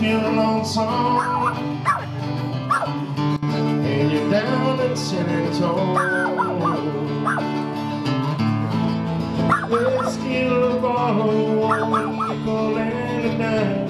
feeling lonesome. And you're down in San Antonio. There's still a bottle of people in the night